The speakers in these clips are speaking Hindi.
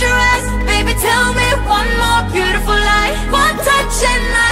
Baby, tell me one more beautiful lie. One touch and I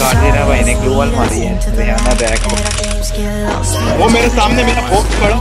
guardian भाई ने ग्लू वाल मारी है। तो वो मेरे सामने मेरा बॉक्स पड़ा